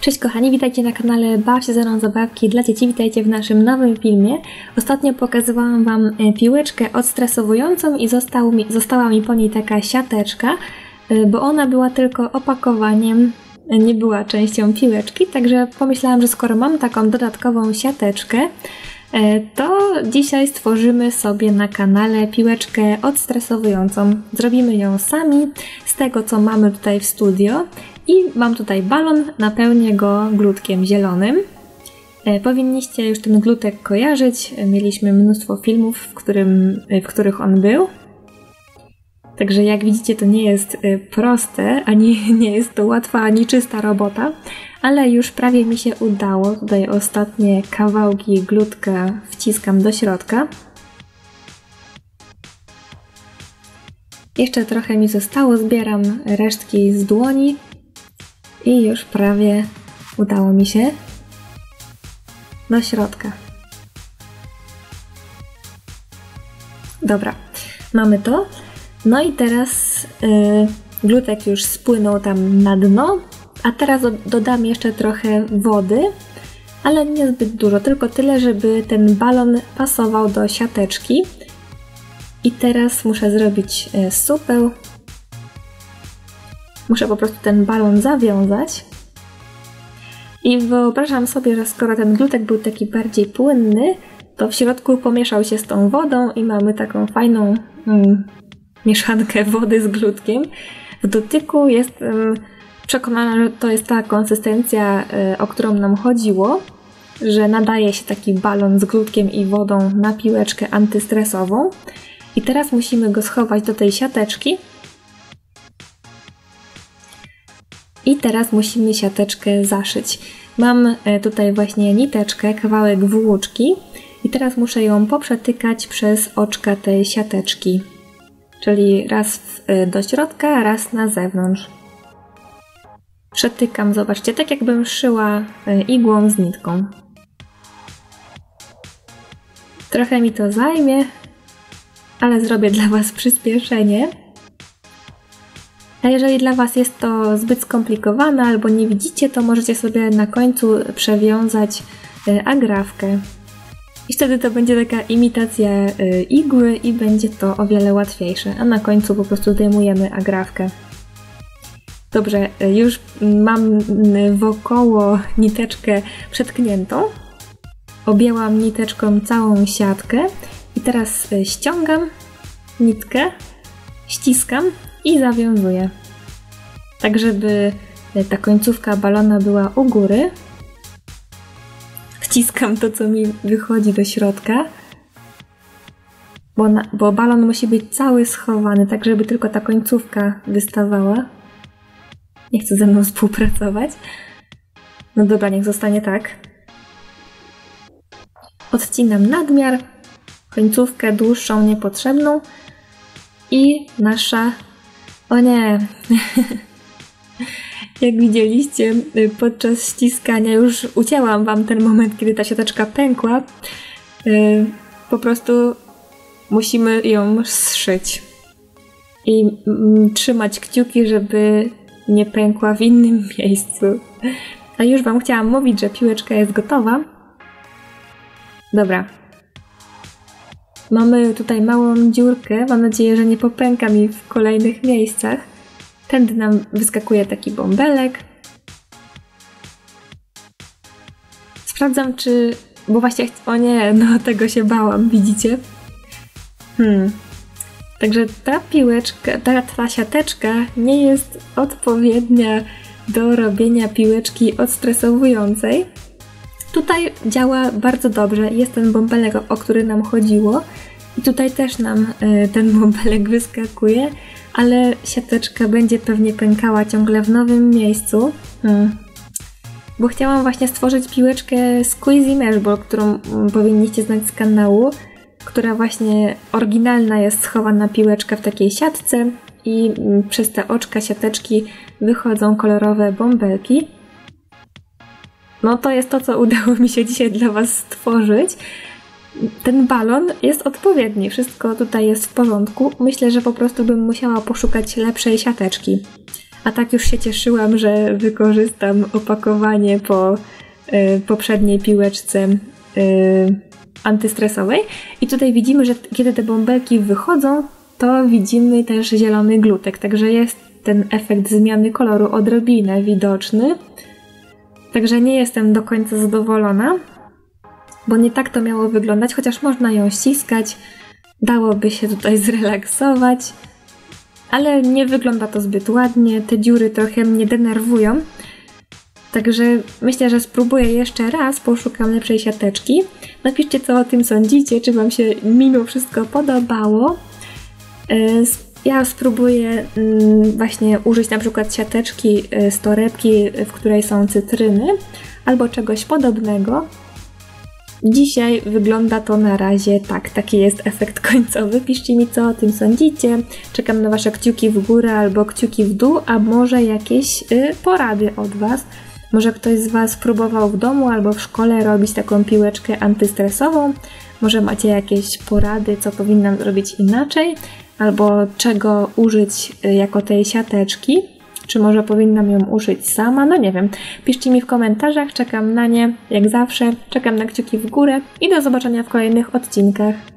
Cześć kochani, witajcie na kanale Baw się ze zabawki dla dzieci. Witajcie w naszym nowym filmie. Ostatnio pokazywałam Wam e, piłeczkę odstresowującą i został mi, została mi po niej taka siateczka, e, bo ona była tylko opakowaniem, e, nie była częścią piłeczki, także pomyślałam, że skoro mam taką dodatkową siateczkę, to dzisiaj stworzymy sobie na kanale piłeczkę odstresowującą. Zrobimy ją sami z tego, co mamy tutaj w studio i mam tutaj balon, napełnię go glutkiem zielonym. E, powinniście już ten glutek kojarzyć. E, mieliśmy mnóstwo filmów, w, którym, e, w których on był. Także jak widzicie, to nie jest proste, ani nie jest to łatwa, ani czysta robota, ale już prawie mi się udało. Tutaj ostatnie kawałki glutka wciskam do środka. Jeszcze trochę mi zostało, zbieram resztki z dłoni, i już prawie udało mi się do środka. Dobra, mamy to. No i teraz yy, glutek już spłynął tam na dno, a teraz dodam jeszcze trochę wody, ale niezbyt dużo, tylko tyle, żeby ten balon pasował do siateczki. I teraz muszę zrobić y, supeł Muszę po prostu ten balon zawiązać. I wyobrażam sobie, że skoro ten glutek był taki bardziej płynny, to w środku pomieszał się z tą wodą i mamy taką fajną mm, mieszankę wody z glutkiem. W dotyku jest mm, przekonana, że to jest ta konsystencja, y, o którą nam chodziło, że nadaje się taki balon z glutkiem i wodą na piłeczkę antystresową. I teraz musimy go schować do tej siateczki I teraz musimy siateczkę zaszyć. Mam e, tutaj właśnie niteczkę, kawałek włóczki i teraz muszę ją poprzetykać przez oczka tej siateczki. Czyli raz e, do środka, raz na zewnątrz. Przetykam, zobaczcie, tak jakbym szyła e, igłą z nitką. Trochę mi to zajmie, ale zrobię dla Was przyspieszenie. A jeżeli dla Was jest to zbyt skomplikowane albo nie widzicie, to możecie sobie na końcu przewiązać e, agrafkę. I wtedy to będzie taka imitacja e, igły i będzie to o wiele łatwiejsze. A na końcu po prostu zdejmujemy agrafkę. Dobrze, e, już mam wokoło niteczkę przetkniętą. Objęłam niteczką całą siatkę i teraz ściągam nitkę, ściskam i zawiązuję. Tak, żeby ta końcówka balona była u góry. Wciskam to, co mi wychodzi do środka, bo, na, bo balon musi być cały schowany, tak żeby tylko ta końcówka wystawała. Nie chce ze mną współpracować. No dobra, niech zostanie tak. Odcinam nadmiar, końcówkę dłuższą, niepotrzebną i nasza o nie. Jak widzieliście y, podczas ściskania, już ucięłam Wam ten moment, kiedy ta siateczka pękła. Y, po prostu musimy ją zszyć. I mm, trzymać kciuki, żeby nie pękła w innym miejscu. A już Wam chciałam mówić, że piłeczka jest gotowa. Dobra, Mamy tutaj małą dziurkę, mam nadzieję, że nie popęka mi w kolejnych miejscach. Tędy nam wyskakuje taki bąbelek. Sprawdzam, czy... Bo właśnie... O nie, no tego się bałam, widzicie? Hmm. Także ta piłeczka, ta, ta siateczka nie jest odpowiednia do robienia piłeczki odstresowującej. Tutaj działa bardzo dobrze, jest ten bąbelek, o który nam chodziło. I tutaj też nam y, ten bąbelek wyskakuje, ale siateczka będzie pewnie pękała ciągle w nowym miejscu. Hmm. Bo chciałam właśnie stworzyć piłeczkę Squeezy Meshball, którą mm, powinniście znać z kanału, która właśnie oryginalna jest schowana piłeczka w takiej siatce i mm, przez te oczka siateczki wychodzą kolorowe bąbelki. No to jest to, co udało mi się dzisiaj dla Was stworzyć. Ten balon jest odpowiedni, wszystko tutaj jest w porządku. Myślę, że po prostu bym musiała poszukać lepszej siateczki. A tak już się cieszyłam, że wykorzystam opakowanie po y, poprzedniej piłeczce y, antystresowej. I tutaj widzimy, że kiedy te bąbelki wychodzą, to widzimy też zielony glutek, także jest ten efekt zmiany koloru odrobinę widoczny. Także nie jestem do końca zadowolona, bo nie tak to miało wyglądać, chociaż można ją ściskać, dałoby się tutaj zrelaksować, ale nie wygląda to zbyt ładnie, te dziury trochę mnie denerwują. Także myślę, że spróbuję jeszcze raz, poszukam lepszej siateczki. Napiszcie, co o tym sądzicie, czy Wam się mimo wszystko podobało. Ja spróbuję mm, właśnie użyć na przykład siateczki e, z torebki, w której są cytryny, albo czegoś podobnego. Dzisiaj wygląda to na razie tak, taki jest efekt końcowy. Piszcie mi, co o tym sądzicie. Czekam na Wasze kciuki w górę albo kciuki w dół, a może jakieś y, porady od Was. Może ktoś z Was próbował w domu albo w szkole robić taką piłeczkę antystresową. Może macie jakieś porady, co powinnam zrobić inaczej, albo czego użyć y, jako tej siateczki. Czy może powinnam ją uszyć sama? No nie wiem. Piszcie mi w komentarzach, czekam na nie, jak zawsze. Czekam na kciuki w górę i do zobaczenia w kolejnych odcinkach.